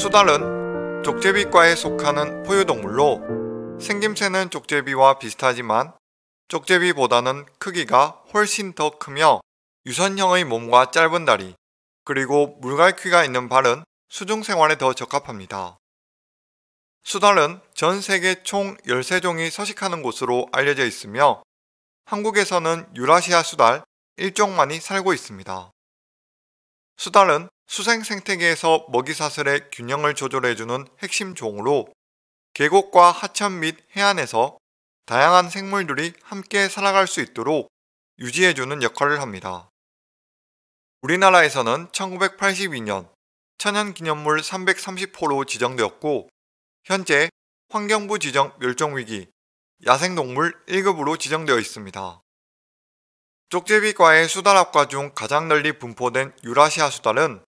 수달은 족제비과에 속하는 포유동물로 생김새는 족제비와 비슷하지만 족제비보다는 크기가 훨씬 더 크며 유선형의 몸과 짧은 다리 그리고 물갈퀴가 있는 발은 수중 생활에 더 적합합니다. 수달은 전 세계 총 13종이 서식하는 곳으로 알려져 있으며 한국에서는 유라시아 수달 1종만이 살고 있습니다. 수달은 수생 생태계에서 먹이사슬의 균형을 조절해주는 핵심 종으로 계곡과 하천 및 해안에서 다양한 생물들이 함께 살아갈 수 있도록 유지해주는 역할을 합니다. 우리나라에서는 1982년 천연기념물 330호로 지정되었고 현재 환경부 지정 멸종위기 야생동물 1급으로 지정되어 있습니다. 쪽제비과의 수달학과 중 가장 널리 분포된 유라시아 수달은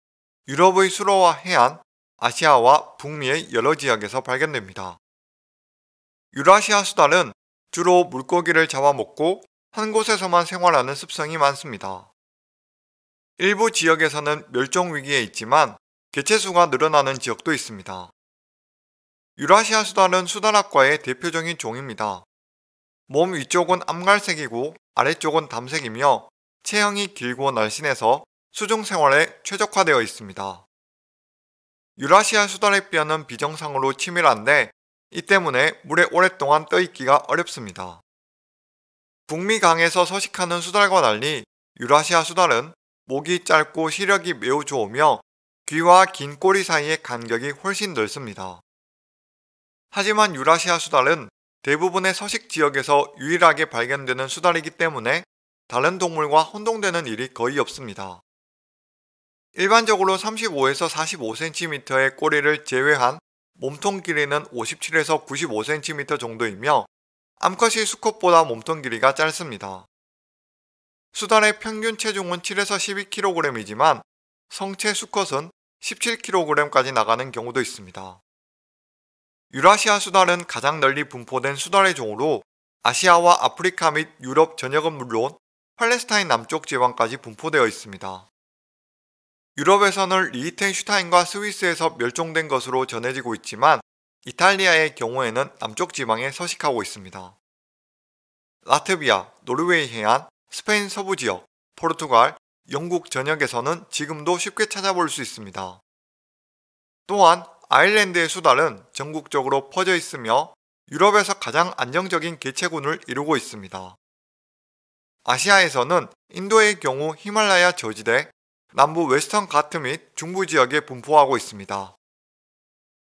유럽의 수로와 해안, 아시아와 북미의 여러 지역에서 발견됩니다. 유라시아 수달은 주로 물고기를 잡아먹고 한 곳에서만 생활하는 습성이 많습니다. 일부 지역에서는 멸종 위기에 있지만 개체수가 늘어나는 지역도 있습니다. 유라시아 수달은 수달학과의 대표적인 종입니다. 몸 위쪽은 암갈색이고 아래쪽은 담색이며 체형이 길고 날씬해서 수중 생활에 최적화되어 있습니다. 유라시아 수달의 뼈는 비정상으로 치밀한데 이 때문에 물에 오랫동안 떠있기가 어렵습니다. 북미 강에서 서식하는 수달과 달리 유라시아 수달은 목이 짧고 시력이 매우 좋으며 귀와 긴 꼬리 사이의 간격이 훨씬 넓습니다. 하지만 유라시아 수달은 대부분의 서식 지역에서 유일하게 발견되는 수달이기 때문에 다른 동물과 혼동되는 일이 거의 없습니다. 일반적으로 35에서 45cm의 꼬리를 제외한 몸통 길이는 57에서 95cm 정도이며 암컷이 수컷보다 몸통 길이가 짧습니다. 수달의 평균 체중은 7에서 12kg이지만 성체 수컷은 17kg까지 나가는 경우도 있습니다. 유라시아 수달은 가장 널리 분포된 수달의 종으로 아시아와 아프리카 및 유럽 전역은 물론 팔레스타인 남쪽 지방까지 분포되어 있습니다. 유럽에서는 리히텐슈타인과 스위스에서 멸종된 것으로 전해지고 있지만 이탈리아의 경우에는 남쪽 지방에 서식하고 있습니다. 라트비아, 노르웨이 해안, 스페인 서부 지역, 포르투갈, 영국 전역에서는 지금도 쉽게 찾아볼 수 있습니다. 또한 아일랜드의 수달은 전국적으로 퍼져 있으며 유럽에서 가장 안정적인 개체군을 이루고 있습니다. 아시아에서는 인도의 경우 히말라야 저지대, 남부 웨스턴 가트 및 중부 지역에 분포하고 있습니다.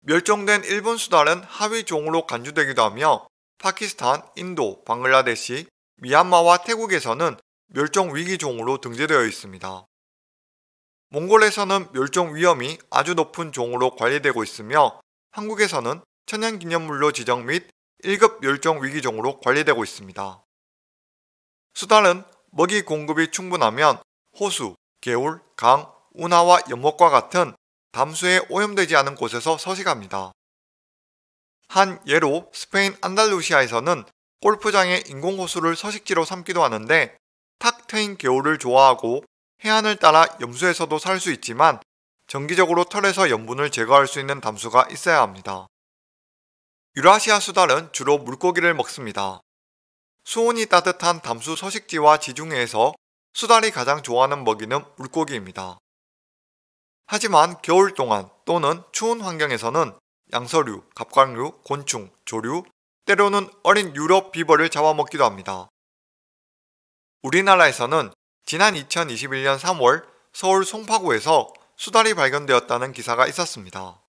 멸종된 일본 수달은 하위 종으로 간주되기도 하며 파키스탄, 인도, 방글라데시, 미얀마와 태국에서는 멸종 위기 종으로 등재되어 있습니다. 몽골에서는 멸종 위험이 아주 높은 종으로 관리되고 있으며 한국에서는 천연기념물로 지정 및 1급 멸종 위기 종으로 관리되고 있습니다. 수달은 먹이 공급이 충분하면 호수, 개울, 강, 운하와 연못과 같은 담수에 오염되지 않은 곳에서 서식합니다. 한 예로 스페인 안달루시아에서는 골프장에 인공호수를 서식지로 삼기도 하는데 탁 트인 개울을 좋아하고 해안을 따라 염수에서도 살 수 있지만 정기적으로 털에서 염분을 제거할 수 있는 담수가 있어야 합니다. 유라시아 수달은 주로 물고기를 먹습니다. 수온이 따뜻한 담수 서식지와 지중해에서 수달이 가장 좋아하는 먹이는 물고기입니다. 하지만 겨울 동안 또는 추운 환경에서는 양서류, 갑각류, 곤충, 조류, 때로는 어린 유럽 비버를 잡아먹기도 합니다. 우리나라에서는 지난 2021년 3월 서울 송파구에서 수달이 발견되었다는 기사가 있었습니다.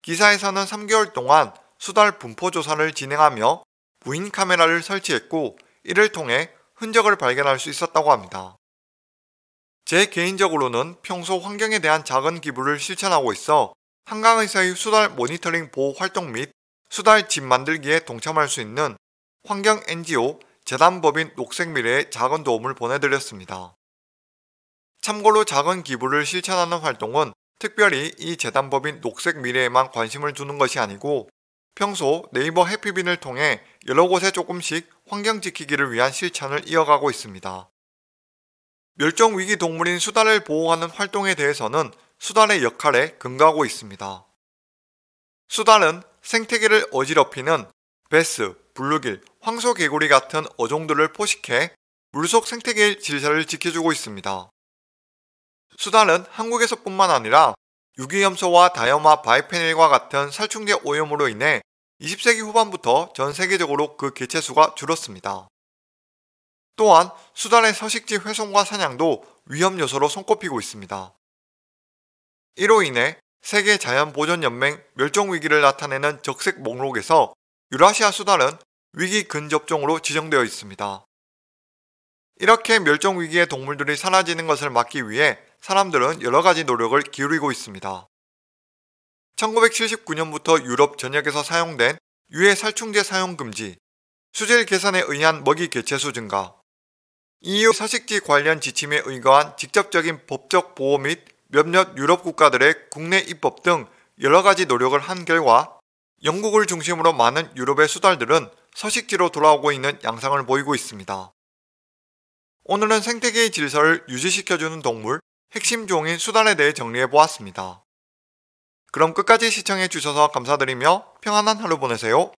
기사에서는 3개월 동안 수달 분포 조사를 진행하며 무인 카메라를 설치했고 이를 통해 흔적을 발견할 수 있었다고 합니다. 제 개인적으로는 평소 환경에 대한 작은 기부를 실천하고 있어 한강에서의 수달 모니터링 보호 활동 및 수달 집 만들기에 동참할 수 있는 환경 NGO 재단법인 녹색미래에 작은 도움을 보내드렸습니다. 참고로 작은 기부를 실천하는 활동은 특별히 이 재단법인 녹색미래에만 관심을 두는 것이 아니고 평소 네이버 해피빈을 통해 여러 곳에 조금씩 환경 지키기를 위한 실천을 이어가고 있습니다. 멸종위기 동물인 수달을 보호하는 활동에 대해서는 수달의 역할에 근거하고 있습니다. 수달은 생태계를 어지럽히는 베스, 블루길, 황소개구리 같은 어종들을 포식해 물속 생태계의 질서를 지켜주고 있습니다. 수달은 한국에서뿐만 아니라 유기염소와 다이어마 바이페닐과 같은 살충제 오염으로 인해 20세기 후반부터 전 세계적으로 그 개체수가 줄었습니다. 또한 수달의 서식지 훼손과 사냥도 위험 요소로 손꼽히고 있습니다. 이로 인해 세계 자연보전연맹 멸종위기를 나타내는 적색 목록에서 유라시아 수달은 위기 근접종으로 지정되어 있습니다. 이렇게 멸종위기의 동물들이 사라지는 것을 막기 위해 사람들은 여러 가지 노력을 기울이고 있습니다. 1979년부터 유럽 전역에서 사용된 유해 살충제 사용 금지, 수질 개선에 의한 먹이 개체수 증가, EU 서식지 관련 지침에 의거한 직접적인 법적 보호 및 몇몇 유럽 국가들의 국내 입법 등 여러 가지 노력을 한 결과 영국을 중심으로 많은 유럽의 수달들은 서식지로 돌아오고 있는 양상을 보이고 있습니다. 오늘은 생태계의 질서를 유지시켜주는 동물, 핵심 종인 수달에 대해 정리해 보았습니다. 그럼 끝까지 시청해 주셔서 감사드리며 평안한 하루 보내세요.